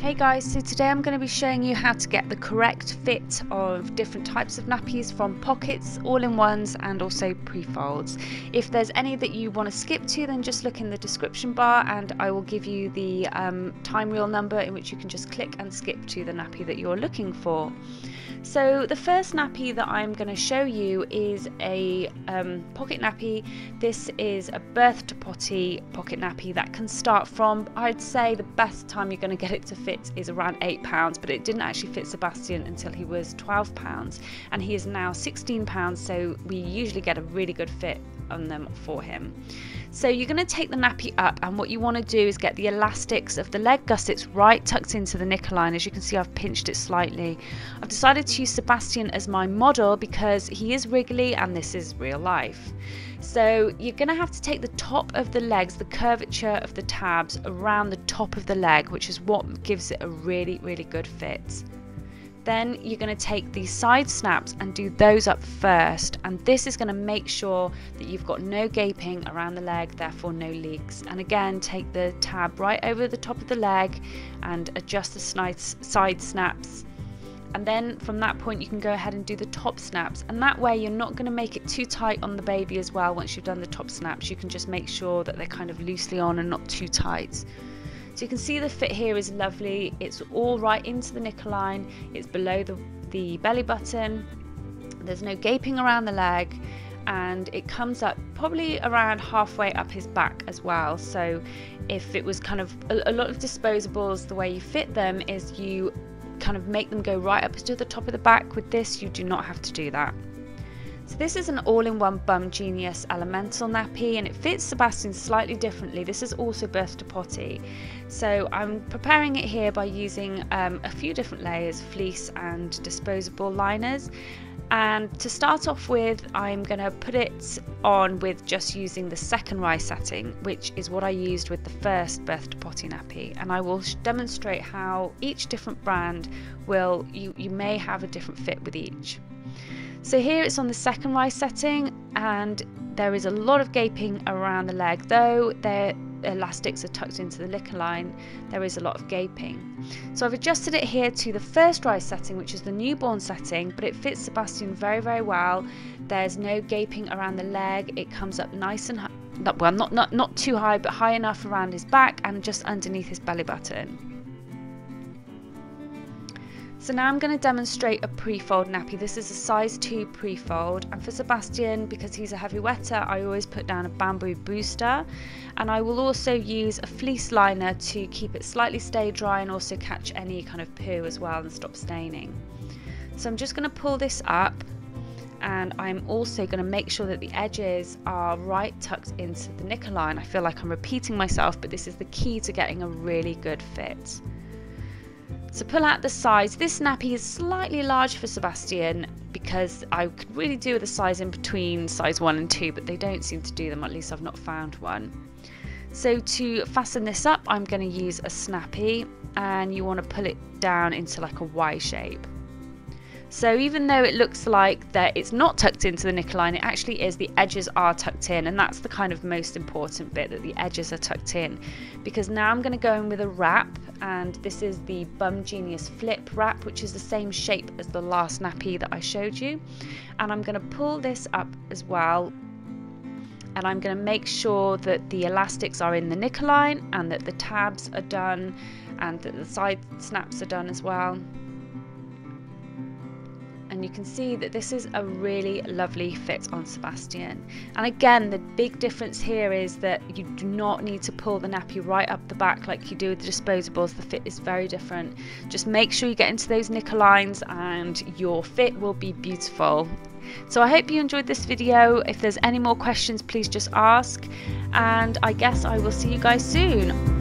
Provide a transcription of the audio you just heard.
Hey guys, so today I'm going to be showing you how to get the correct fit of different types of nappies from pockets, all-in-ones and also pre-folds. If there's any that you want to skip to then just look in the description bar and I will give you the um, time reel number in which you can just click and skip to the nappy that you're looking for. So the first nappy that I'm going to show you is a um, pocket nappy. This is a birth to potty pocket nappy that can start from, I'd say the best time you're going to get it to fit is around £8, but it didn't actually fit Sebastian until he was £12 and he is now £16, so we usually get a really good fit on them for him. So you're going to take the nappy up and what you want to do is get the elastics of the leg gussets right tucked into the line. As you can see I've pinched it slightly. I've decided to use Sebastian as my model because he is wriggly and this is real life. So you're going to have to take the top of the legs, the curvature of the tabs around the top of the leg which is what gives it a really really good fit. Then you're going to take these side snaps and do those up first. And this is going to make sure that you've got no gaping around the leg, therefore no leaks. And again, take the tab right over the top of the leg and adjust the side snaps. And then from that point, you can go ahead and do the top snaps. And that way, you're not going to make it too tight on the baby as well. Once you've done the top snaps, you can just make sure that they're kind of loosely on and not too tight. So you can see the fit here is lovely. It's all right into the line. It's below the, the belly button. There's no gaping around the leg and it comes up probably around halfway up his back as well. So if it was kind of a, a lot of disposables, the way you fit them is you kind of make them go right up to the top of the back. With this, you do not have to do that. So this is an all-in-one Bum Genius Elemental nappy and it fits Sebastian slightly differently. This is also birth to potty. So I'm preparing it here by using um, a few different layers, fleece and disposable liners. And to start off with, I'm going to put it on with just using the second rise setting, which is what I used with the first birth to potty nappy. And I will demonstrate how each different brand will, you, you may have a different fit with each. So here it's on the second rise setting and there is a lot of gaping around the leg. Though their elastics are tucked into the licker line there is a lot of gaping. So I've adjusted it here to the first rise setting which is the newborn setting but it fits Sebastian very very well. There's no gaping around the leg. It comes up nice and high well not, not not too high but high enough around his back and just underneath his belly button so now I'm going to demonstrate a pre-fold nappy. This is a size 2 pre-fold and for Sebastian, because he's a heavy wetter, I always put down a bamboo booster and I will also use a fleece liner to keep it slightly stay dry and also catch any kind of poo as well and stop staining. So I'm just going to pull this up and I'm also going to make sure that the edges are right tucked into the knicker line. I feel like I'm repeating myself, but this is the key to getting a really good fit. So pull out the size. This nappy is slightly large for Sebastian because I could really do with a size in between size 1 and 2, but they don't seem to do them, at least I've not found one. So to fasten this up, I'm going to use a Snappi and you want to pull it down into like a Y shape. So even though it looks like that it's not tucked into the line, it actually is. The edges are tucked in and that's the kind of most important bit that the edges are tucked in. Because now I'm going to go in with a wrap and this is the Bum Genius Flip wrap which is the same shape as the last nappy that I showed you. And I'm going to pull this up as well and I'm going to make sure that the elastics are in the line and that the tabs are done and that the side snaps are done as well and you can see that this is a really lovely fit on Sebastian. And again, the big difference here is that you do not need to pull the nappy right up the back like you do with the disposables. The fit is very different. Just make sure you get into those knicker lines and your fit will be beautiful. So I hope you enjoyed this video. If there's any more questions, please just ask. And I guess I will see you guys soon.